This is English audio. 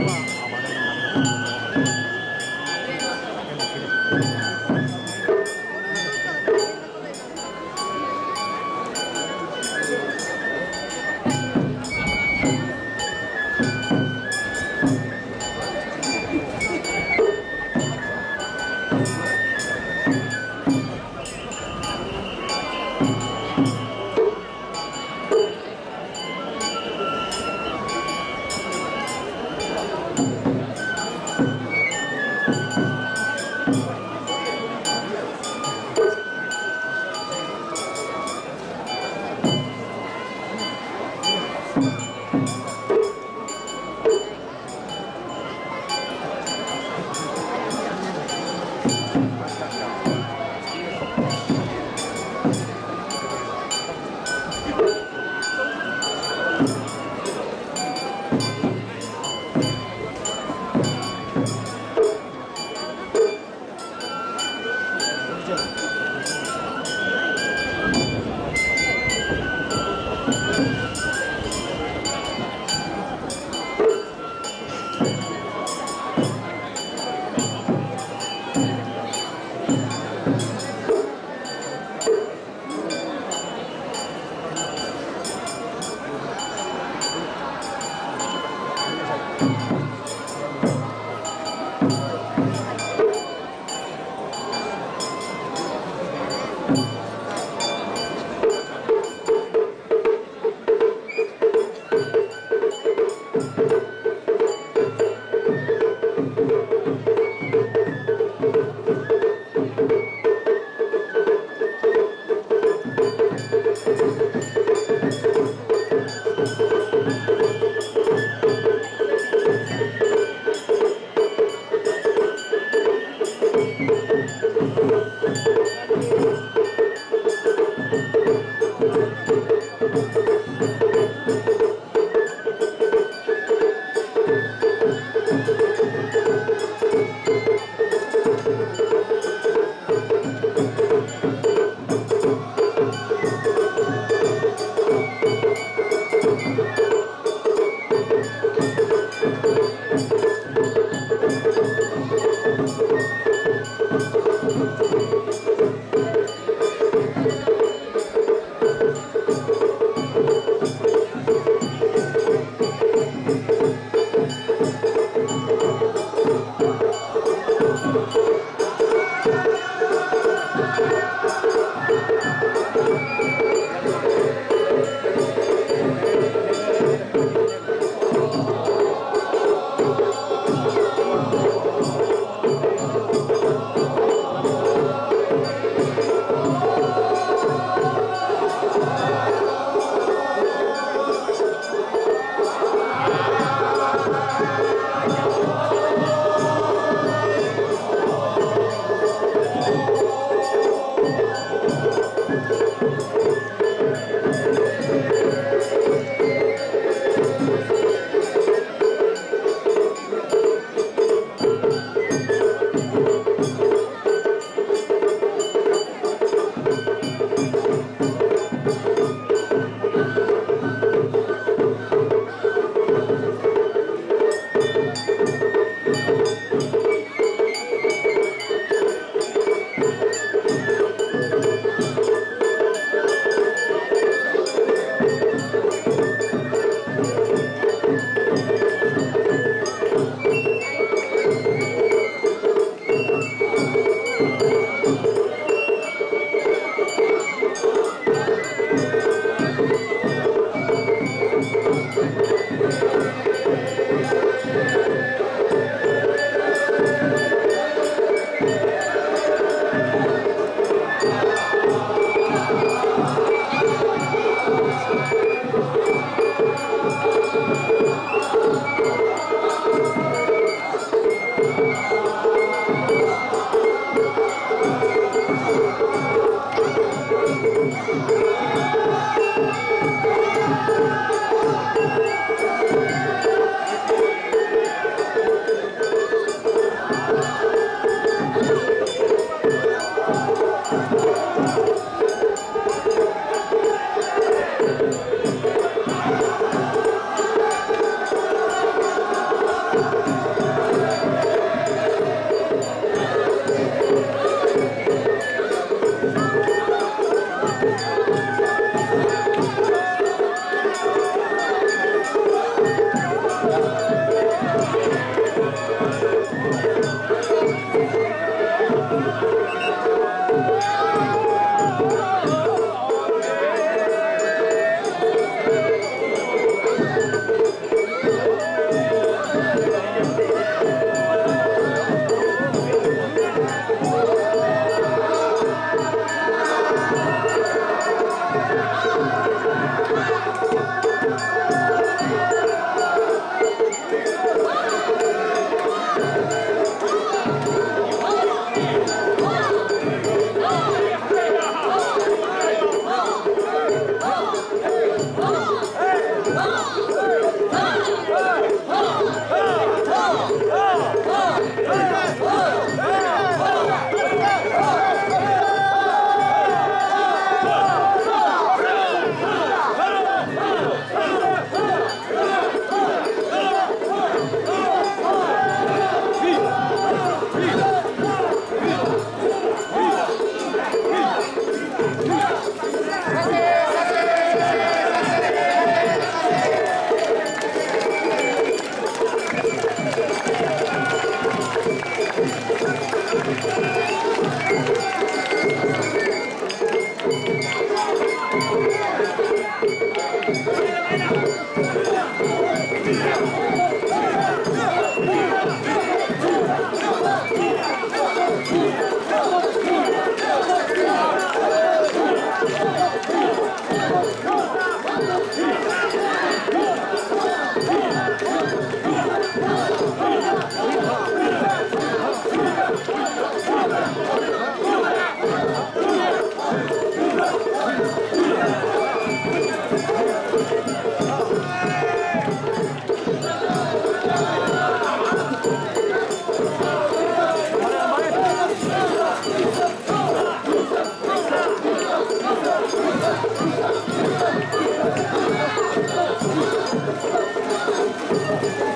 好吧，好吧，那好 Thank you. Thank you. Thank you. Thank you. Thank you. Thank you.